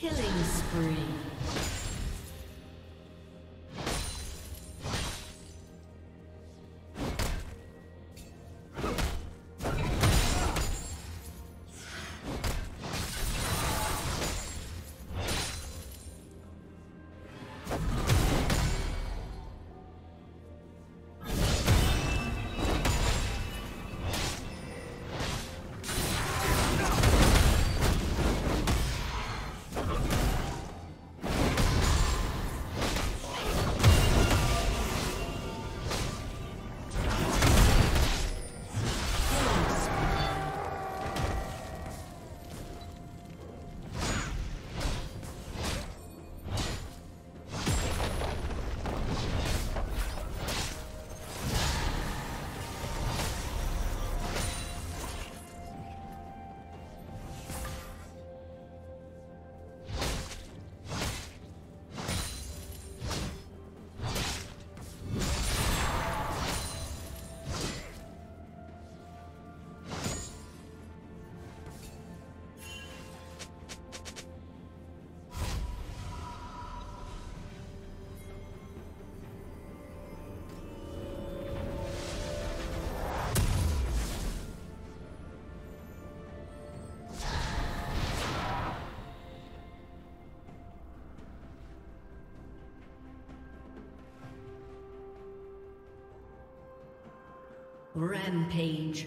Killing spree. Rampage.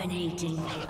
Dominating.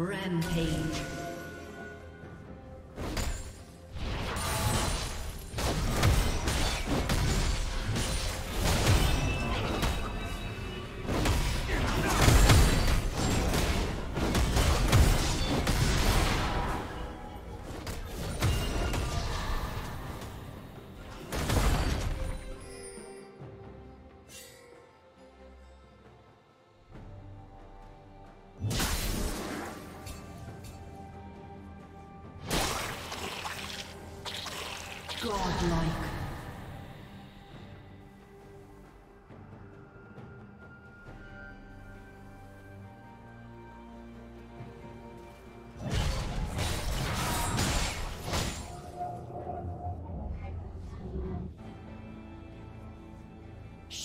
Rampage.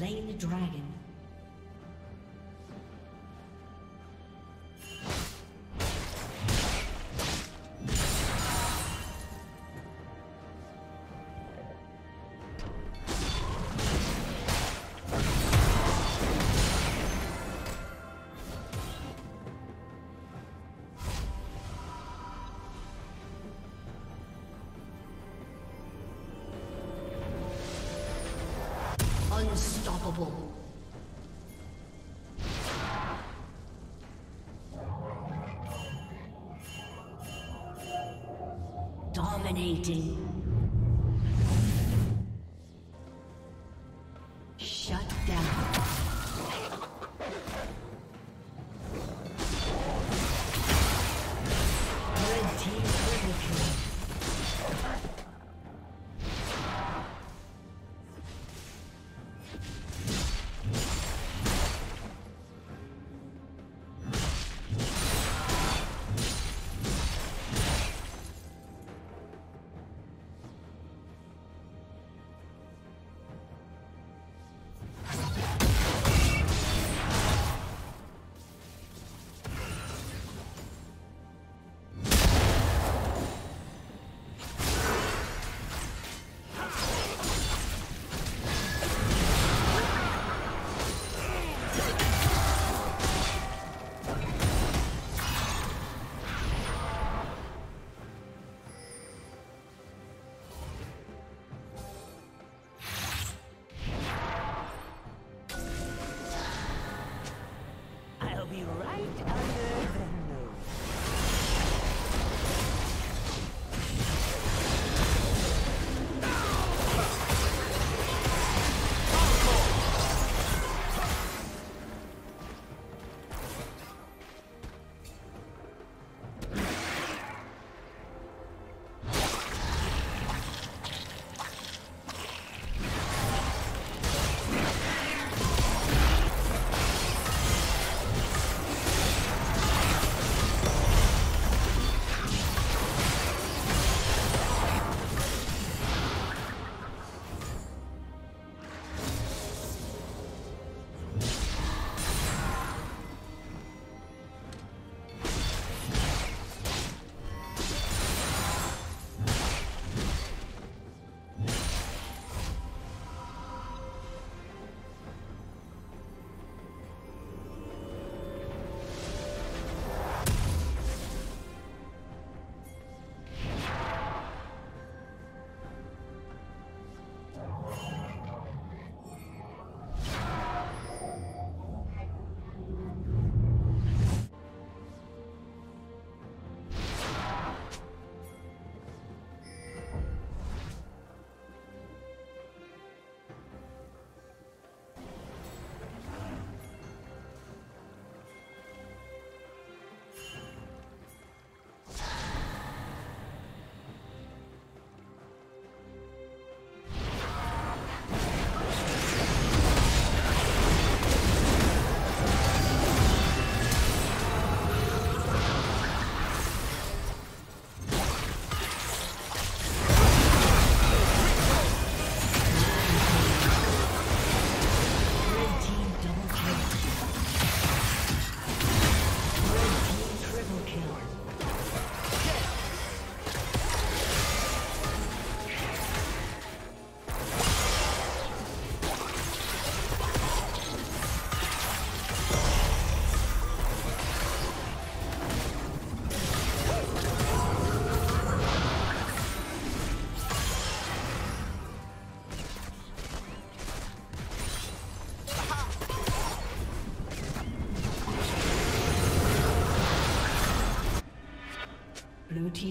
Slain the dragon. Dominating.